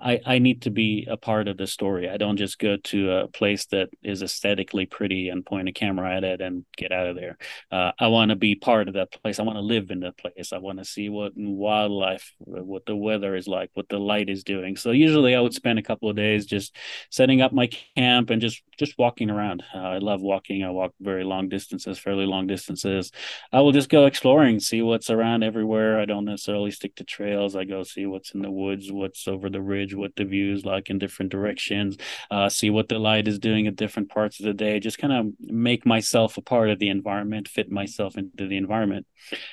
I, I need to be a part of the story. I don't just go to a place that is aesthetically pretty and point a camera at it and get out of there. Uh, I want to be part of that place. I want to live in that place. I want to see what wildlife, what the weather is like, what the light is doing. So usually I would spend a couple of days just setting up my camp and just just walking around. Uh, I love walking. I walk very long distances, fairly long distances. I will just go exploring, see what's around everywhere. I don't necessarily stick to trails. I go see what's in the woods, what's over the ridge what the view is like in different directions, uh, see what the light is doing at different parts of the day, just kind of make myself a part of the environment, fit myself into the environment.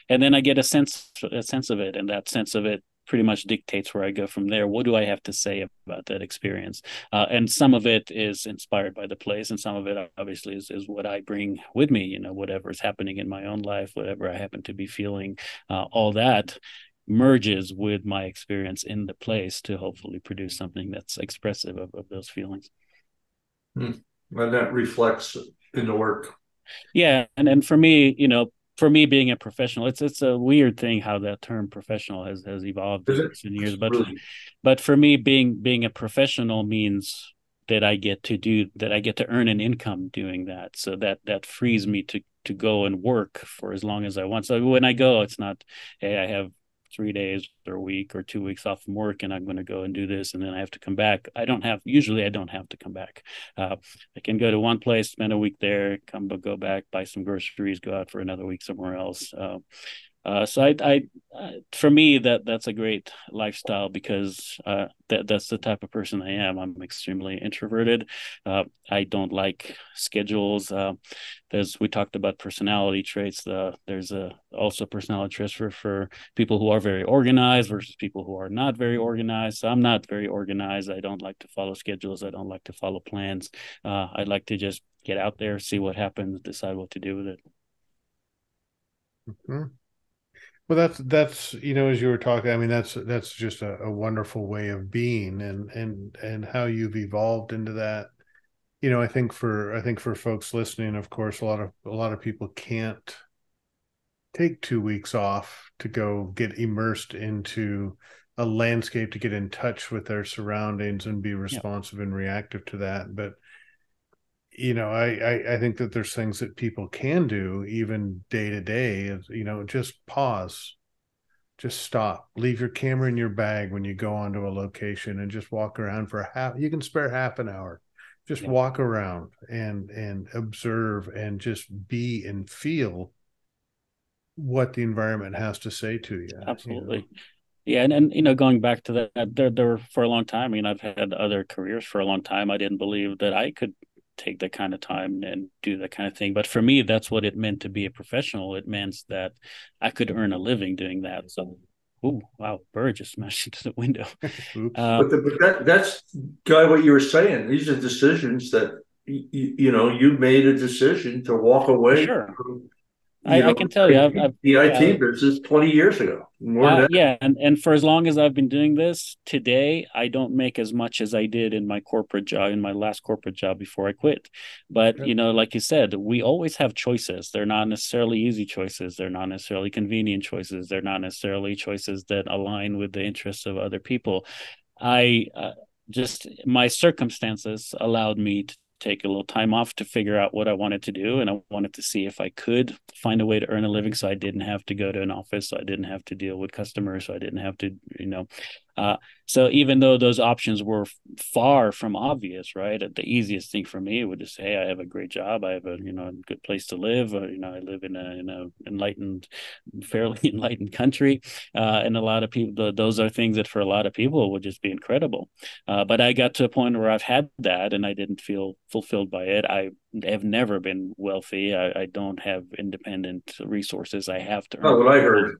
And then I get a sense a sense of it. And that sense of it pretty much dictates where I go from there. What do I have to say about that experience? Uh, and some of it is inspired by the place, and some of it obviously is, is what I bring with me. You know, whatever is happening in my own life, whatever I happen to be feeling, uh, all that merges with my experience in the place to hopefully produce something that's expressive of, of those feelings. Hmm. And that reflects in the work. Yeah, and and for me, you know, for me being a professional, it's it's a weird thing how that term professional has has evolved in recent years. But really? but for me, being being a professional means that I get to do that I get to earn an income doing that. So that that frees me to to go and work for as long as I want. So when I go, it's not, hey, I have three days or a week or two weeks off from work and I'm going to go and do this and then I have to come back. I don't have usually I don't have to come back. Uh, I can go to one place, spend a week there, come but go back, buy some groceries, go out for another week somewhere else. Uh, uh, so I, I, uh, for me, that that's a great lifestyle because uh, that that's the type of person I am. I'm extremely introverted. Uh, I don't like schedules. Uh, there's we talked about personality traits. The there's a also personality traits for for people who are very organized versus people who are not very organized. So I'm not very organized. I don't like to follow schedules. I don't like to follow plans. Uh, I like to just get out there, see what happens, decide what to do with it. Mm-hmm. Well, that's that's you know as you were talking, I mean that's that's just a, a, wonderful way of being, and and and how you've evolved into that. You know, I think for I think for folks listening, of course, a lot of a lot of people can't take two weeks off to go get immersed into a landscape to get in touch with their surroundings and be responsive yeah. and reactive to that. But you know, I, I, I think that there's things that people can do even day to day. You know, just pause, just stop, leave your camera in your bag when you go onto a location, and just walk around for a half. You can spare half an hour. Just yeah. walk around and and observe and just be and feel what the environment has to say to you. Absolutely. You know? Yeah, and, and you know, going back to that, there, there for a long time. I mean, I've had other careers for a long time. I didn't believe that I could take that kind of time and do that kind of thing. But for me, that's what it meant to be a professional. It meant that I could earn a living doing that. So, oh wow, bird just smashed into the window. uh, but, the, but that, that's guy what you were saying. These are decisions that you, you know you made a decision to walk away sure. from I, know, I, can tell you, I've, I've the IT uh, business twenty years ago. Uh, yeah, and and for as long as I've been doing this, today I don't make as much as I did in my corporate job, in my last corporate job before I quit. But you know, like you said, we always have choices. They're not necessarily easy choices. They're not necessarily convenient choices. They're not necessarily choices that align with the interests of other people. I uh, just my circumstances allowed me to take a little time off to figure out what I wanted to do. And I wanted to see if I could find a way to earn a living so I didn't have to go to an office. So I didn't have to deal with customers. So I didn't have to, you know, uh, so even though those options were far from obvious, right? The easiest thing for me would just say, hey, I have a great job. I have a, you know, a good place to live. Uh, you know, I live in a, in a enlightened, fairly enlightened country. Uh, and a lot of people, those are things that for a lot of people would just be incredible. Uh, but I got to a point where I've had that and I didn't feel fulfilled by it. I have never been wealthy. I, I don't have independent resources. I have to. Oh, what I heard.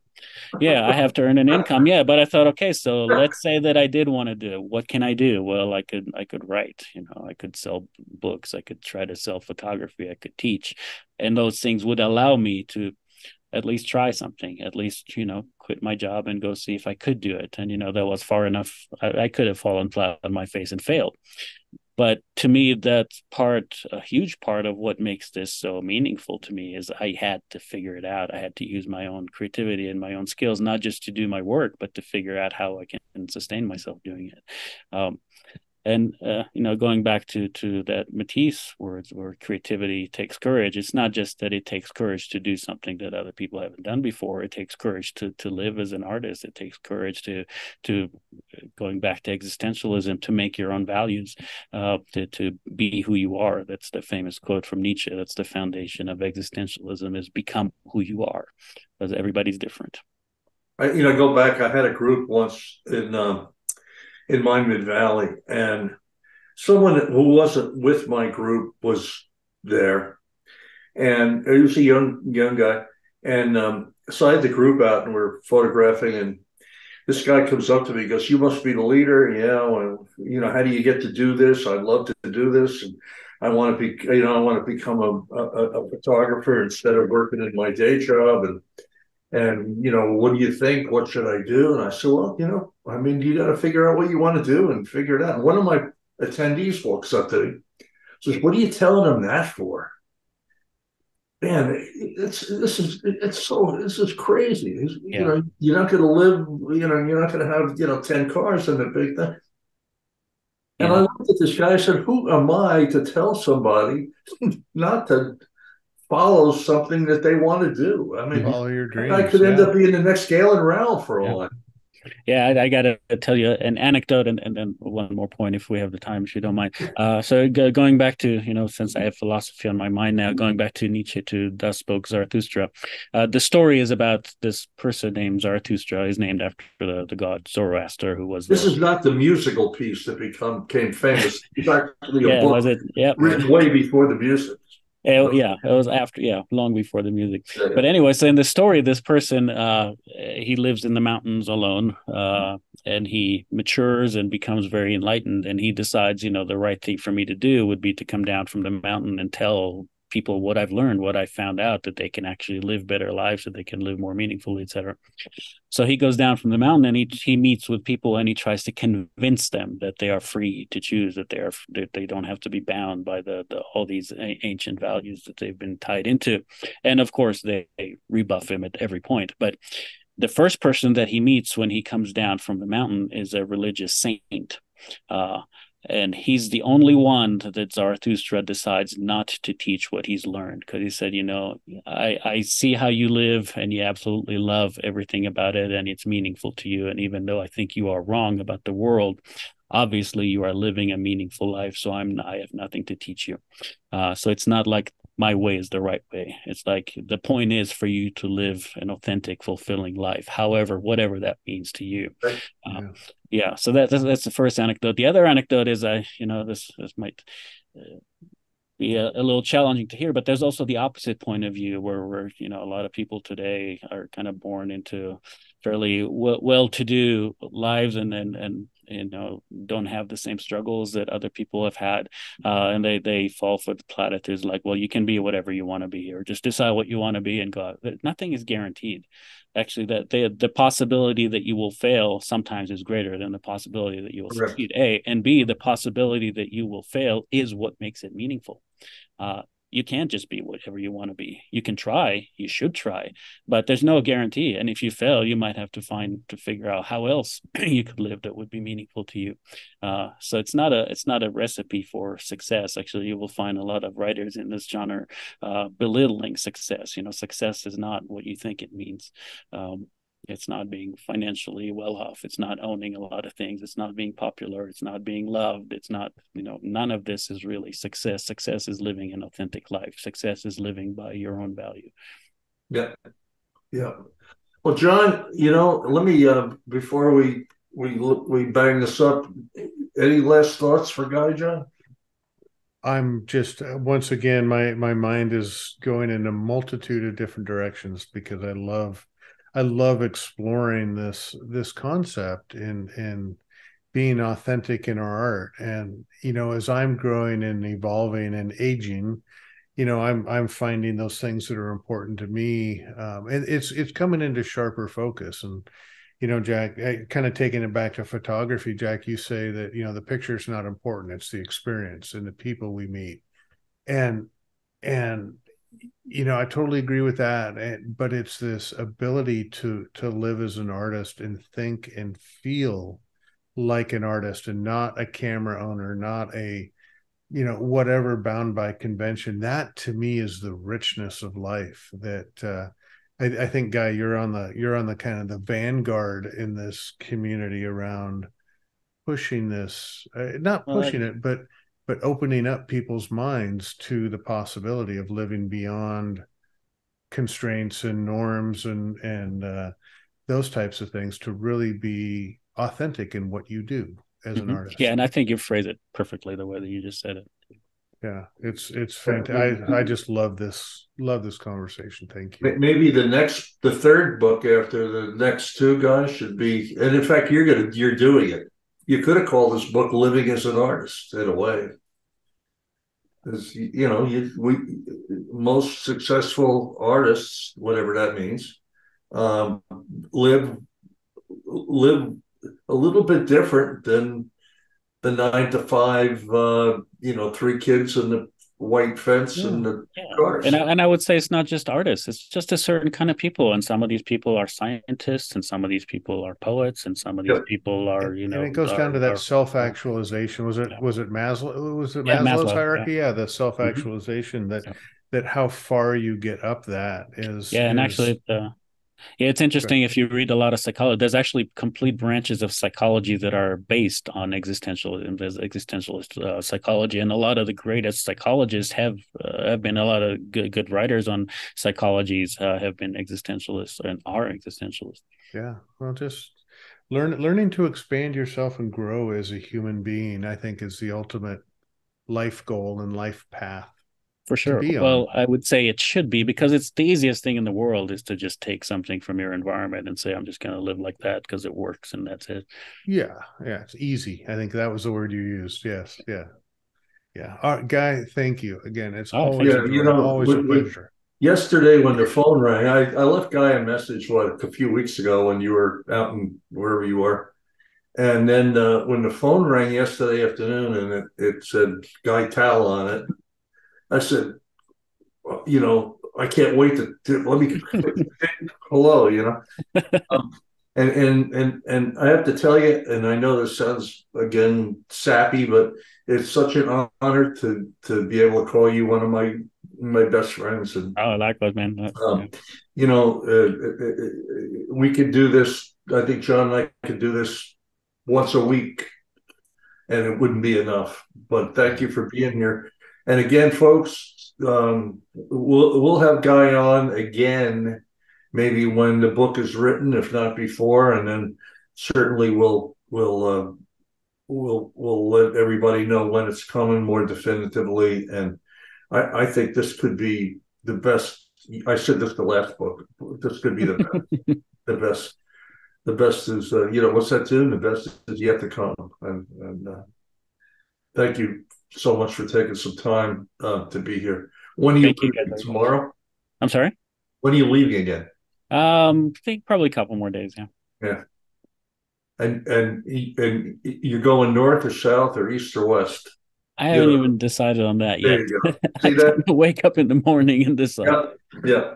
yeah, I have to earn an income. Yeah, but I thought, okay, so let's say that I did want to do. What can I do? Well, I could I could write. You know, I could sell books. I could try to sell photography. I could teach, and those things would allow me to at least try something at least you know quit my job and go see if i could do it and you know that was far enough i, I could have fallen flat on my face and failed but to me that's part a huge part of what makes this so meaningful to me is i had to figure it out. I had to use my own creativity and my own skills not just to do my work but to figure out how i can sustain myself doing it. Um, and uh, you know going back to to that matisse words where creativity takes courage it's not just that it takes courage to do something that other people haven't done before. It takes courage to to live as an artist. It takes courage to to going back to existentialism to make your own values uh, to to be who you are. That's the famous quote from nietzsche. That's the foundation of existentialism is become who you are because everybody's different. I, you know go back. I had a group once in um, in my mid valley, and someone who wasn't with my group was there, and he was a young young guy, and um, so I had the group out and we're photographing, and this guy comes up to me, goes, "You must be the leader, yeah. Well, you know, how do you get to do this? I'd love to do this, and I want to be, you know, I want to become a, a, a photographer instead of working in my day job, and." And you know what do you think? What should i do? And i said well you know i mean you got to figure out what you want to do and figure it out. And one of my attendees walks up to me says what are you telling them that for? Man it's this is it's so this is crazy. It's, yeah. you know you're not going to live you know you're not going to have you know 10 cars in the big thing. And I looked at this guy. I said, "Who am I to tell somebody not to follow something that they want to do. I mean, follow your dreams. I could end yeah. up being the next Galen Rowell for all yeah. Yeah, I, I got to tell you an anecdote and, and then one more point if we have the time, if you don't mind. Uh, so g- going back to, you know, since I have philosophy on my mind now, going back to Nietzsche to Thus Spoke Zarathustra, uh, the story is about this person named Zarathustra. He's named after the, the god Zoroaster, who was. This the, is not the musical piece that become became famous. It's actually a yeah, book was it? Yeah. written way before the music. It, yeah, it was after, yeah, long before the music. But anyway, so in the story, this person, uh, he lives in the mountains alone, uh, and he matures and becomes very enlightened. And he decides, you know, the right thing for me to do would be to come down from the mountain and tell people what I've learned, what I found out, that they can actually live better lives, that they can live more meaningfully, etc. So he goes down from the mountain and he he meets with people and he tries to convince them that they are free to choose, that they are that they don't have to be bound by the, the all these ancient values that they've been tied into. And of course, they, they rebuff him at every point. But the first person that he meets when he comes down from the mountain is a religious saint. Uh, and he's the only one that Zarathustra decides not to teach what he's learned because he said, you know, I, I see how you live and you absolutely love everything about it and it's meaningful to you. And even though I think you are wrong about the world, obviously you are living a meaningful life. So I'm I have nothing to teach you. Uh, so it's not like my way is the right way. It's like the point is for you to live an authentic, fulfilling life, however, whatever that means to you. Right. Um, yeah. yeah. So that, that's, that's the first anecdote. The other anecdote is, I, you know, this this might uh, be a, a, little challenging to hear, but there's also the opposite point of view where, where you know, a lot of people today are kind of born into fairly well to do lives and and and you know don't have the same struggles that other people have had uh, and they they fall for the platitudes like well you can be whatever you want to be or just decide what you want to be and go out. nothing is guaranteed actually that the the possibility that you will fail sometimes is greater than the possibility that you will Correct. succeed a and b the possibility that you will fail is what makes it meaningful uh, you can't just be whatever you want to be. You can try, you should try, but there's no guarantee. And if you fail, you might have to find to figure out how else you could live that would be meaningful to you. Uh, so it's not a it's not a recipe for success. Actually, you will find a lot of writers in this genre uh, belittling success. You know, success is not what you think it means. Um, it's not being financially well off. It's not owning a lot of things. It's not being popular. It's not being loved. It's not, you know, none of this is really success. Success is living an authentic life. Success is living by your own value. Yeah. Yeah. Well, John, you know, let me, uh, before we, we, we bang this up, any last thoughts for Guy John? I'm just uh, once again my my mind is going in a multitude of different directions because I love I love exploring this this concept and and being authentic in our art. And you know, as I'm growing and evolving and aging, you know, I'm I'm finding those things that are important to me. Um, and it's it's coming into sharper focus. And you know, Jack, eh, kind of taking it back to photography, Jack, you say that, you know, the picture's not important. It's the experience and the people we meet. And, and, you know, I totally agree with that. And, but it's this ability to, to live as an artist and think and feel like an artist and not a camera owner, not a, you know, whatever bound by convention. That to me is the richness of life that, uh, I, I, think guy you're on the you're on the kind of the vanguard in this community around pushing this uh, not pushing well, I, it but but opening up people's minds to the possibility of living beyond constraints and norms and and uh, those types of things to really be authentic in what you do as mm-hmm. an artist. Yeah and i think you phrase it perfectly the way that you just said it. Yeah it's it's fantastic I, I just love this love this conversation. Thank you. Maybe the next the third book after the next two guys should be and in fact you're gonna you're doing it you could have called this book living as an artist in a way. Because you know you we most successful artists whatever that means um, live live a little bit different than the nine to five, uh, you know, three kids and the white fence yeah. and the yeah. cars. And I, and I would say it's not just artists; it's just a certain kind of people. And some of these people are scientists, and some of these people are poets, and some of these people are, you know. And it goes are, down to that are, self-actualization. Was it yeah. was it Maslow? Was it Maslow's Maslow, hierarchy? Yeah, the mm-hmm. self-actualization mm-hmm. that that how far you get up that is. Yeah, is, and actually the yeah, it's interesting if you read a lot of psychology. There's actually complete branches of psychology that are based on existential existentialist uh, psychology, and a lot of the greatest psychologists have uh, have been a lot of good good writers on psychologies uh, have been existentialists and are existentialists. Yeah, well, just learn learning to expand yourself and grow as a human being, I think, is the ultimate life goal and life path for sure. Well, I would say it should be because it's the easiest thing in the world is to just take something from your environment and say, I'm just going to live like that because it works and that's it. Yeah. Yeah. It's easy. I think that was the word you used. Yes. Yeah. Yeah. All right, Guy, thank you again. It's oh, always, yeah, you know, always a pleasure. Yesterday, when the phone rang, I, I left Guy a message, what, a few weeks ago when you were out in wherever you were. And then uh, when the phone rang yesterday afternoon and it, it said Guy Tal on it, I said, you know, I can't wait to, to let me hello, you know. Um, and and and and I have to tell you, and I know this sounds again sappy, but it's such an honor to to be able to call you one of my my best friends. And oh, likewise, man. Um, you know, uh, uh, uh, we could do this. I think John and I could do this once a week, and it wouldn't be enough. But thank you for being here. And again, folks, um, we'll we'll have Guy on again, maybe when the book is written, if not before, and then certainly we'll we'll uh, we'll we'll let everybody know when it's coming more definitively. And I, I think this could be the best. I said this the last book. This could be the best. the best. The best is uh, you know what's that tune? The best is yet to come. And, and uh, thank you so much for taking some time uh, to be here. When are you Thank leaving you tomorrow? I'm sorry. When are you leaving again? Um, I think probably a couple more days. Yeah. Yeah. And and and you're going north or south or east or west? I haven't you even decided on that yet. See that? wake up in the morning and decide. Yeah. yeah.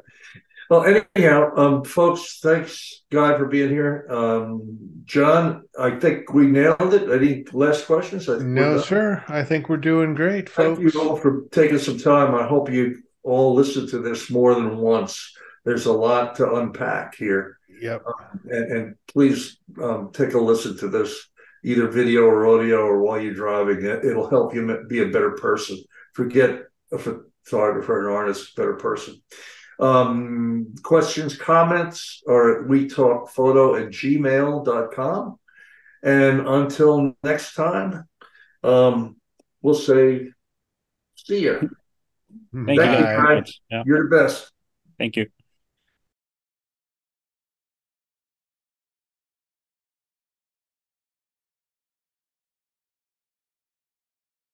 Well, anyhow, um, folks, thanks, Guy, for being here. Um, John, I think we nailed it. Any last questions? no, sir. I think we're doing great, folks. Thank you all for taking some time. I hope you all listened to this more than once. There's a lot to unpack here. Yep. Um, and, and, please um, take a listen to this, either video or audio or while you're driving. It, it'll help you be a better person. Forget a photographer, an artist, better person. Um, questions, comments, or we talk photo at gmail.com. And until next time, um, we'll say, see you. Thank, Thank you. you. Yeah. You're the best. Thank you.